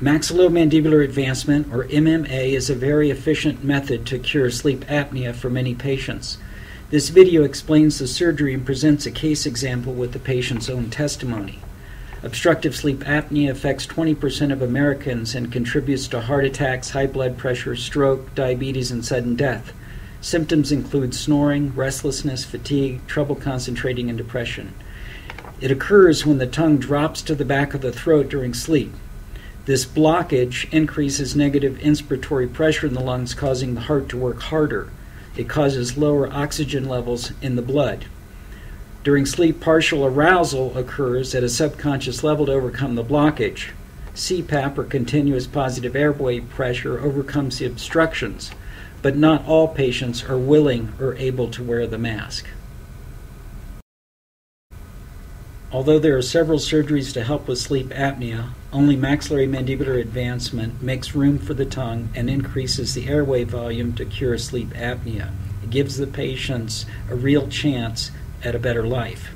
Maxillomandibular advancement, or MMA, is a very efficient method to cure sleep apnea for many patients. This video explains the surgery and presents a case example with the patient's own testimony. Obstructive sleep apnea affects 20% of Americans and contributes to heart attacks, high blood pressure, stroke, diabetes, and sudden death. Symptoms include snoring, restlessness, fatigue, trouble concentrating, and depression. It occurs when the tongue drops to the back of the throat during sleep. This blockage increases negative inspiratory pressure in the lungs, causing the heart to work harder. It causes lower oxygen levels in the blood. During sleep, partial arousal occurs at a subconscious level to overcome the blockage. CPAP, or continuous positive airway pressure, overcomes the obstructions, but not all patients are willing or able to wear the mask. Although there are several surgeries to help with sleep apnea, only maxillary mandibular advancement makes room for the tongue and increases the airway volume to cure sleep apnea. It gives the patients a real chance at a better life.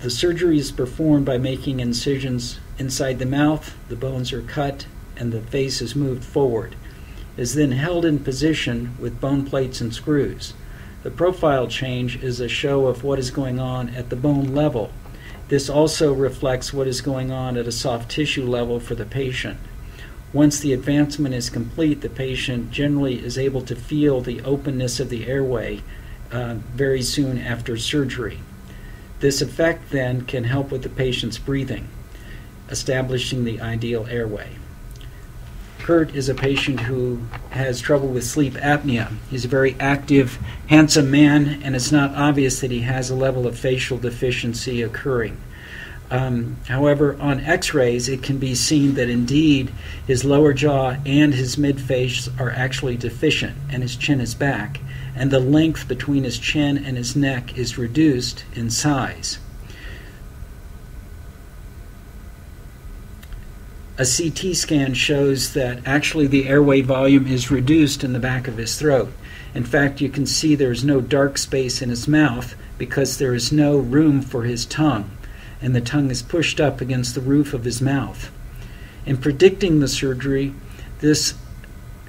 The surgery is performed by making incisions inside the mouth, the bones are cut, and the face is moved forward. Is then held in position with bone plates and screws. The profile change is a show of what is going on at the bone level this also reflects what is going on at a soft tissue level for the patient. Once the advancement is complete, the patient generally is able to feel the openness of the airway uh, very soon after surgery. This effect then can help with the patient's breathing, establishing the ideal airway. Kurt is a patient who has trouble with sleep apnea. He's a very active, handsome man, and it's not obvious that he has a level of facial deficiency occurring. Um, however, on x rays, it can be seen that indeed his lower jaw and his midface are actually deficient, and his chin is back, and the length between his chin and his neck is reduced in size. A CT scan shows that actually the airway volume is reduced in the back of his throat. In fact, you can see there's no dark space in his mouth because there is no room for his tongue, and the tongue is pushed up against the roof of his mouth. In predicting the surgery, this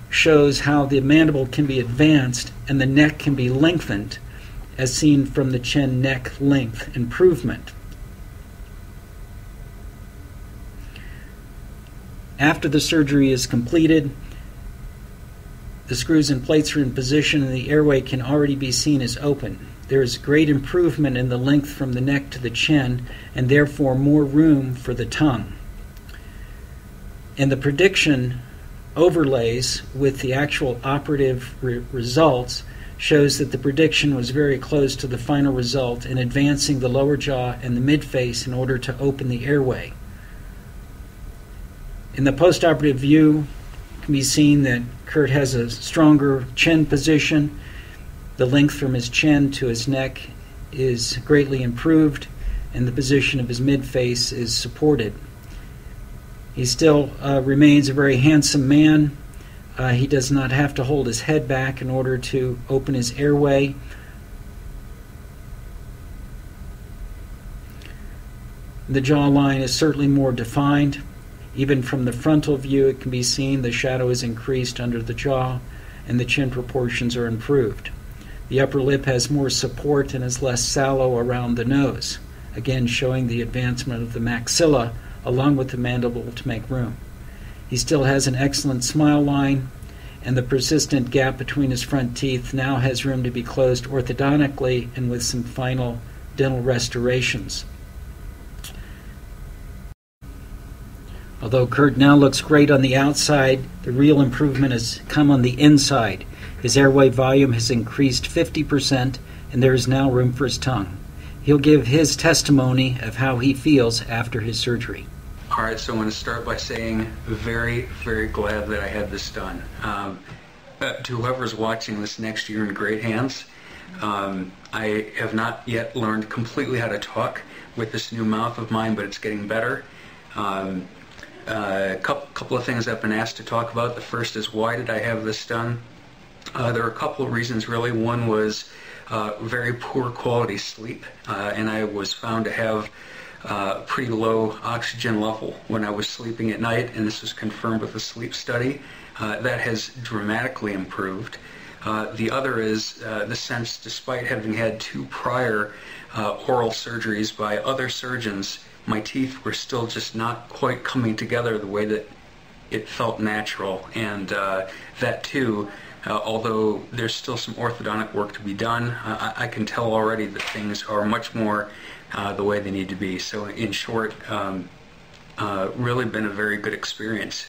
shows how the mandible can be advanced and the neck can be lengthened, as seen from the chin neck length improvement. After the surgery is completed, the screws and plates are in position and the airway can already be seen as open. There is great improvement in the length from the neck to the chin and therefore more room for the tongue. And the prediction overlays with the actual operative re- results shows that the prediction was very close to the final result in advancing the lower jaw and the midface in order to open the airway. In the postoperative view, can be seen that Kurt has a stronger chin position. The length from his chin to his neck is greatly improved, and the position of his midface is supported. He still uh, remains a very handsome man. Uh, he does not have to hold his head back in order to open his airway. The jawline is certainly more defined. Even from the frontal view, it can be seen the shadow is increased under the jaw and the chin proportions are improved. The upper lip has more support and is less sallow around the nose, again showing the advancement of the maxilla along with the mandible to make room. He still has an excellent smile line, and the persistent gap between his front teeth now has room to be closed orthodontically and with some final dental restorations. Although Kurt now looks great on the outside, the real improvement has come on the inside. His airway volume has increased 50%, and there is now room for his tongue. He'll give his testimony of how he feels after his surgery. All right, so I want to start by saying very, very glad that I had this done. Um, uh, to whoever's watching this next year in great hands. Um, I have not yet learned completely how to talk with this new mouth of mine, but it's getting better. Um, a uh, couple, couple of things I've been asked to talk about. The first is why did I have this done? Uh, there are a couple of reasons really. One was uh, very poor quality sleep, uh, and I was found to have uh, pretty low oxygen level when I was sleeping at night, and this was confirmed with a sleep study. Uh, that has dramatically improved. Uh, the other is uh, the sense, despite having had two prior uh, oral surgeries by other surgeons, my teeth were still just not quite coming together the way that it felt natural. And uh, that too, although there's still some orthodontic work to be done, I, I can tell already that things are much more the way they need to be. So, in short, um, really been a very good experience.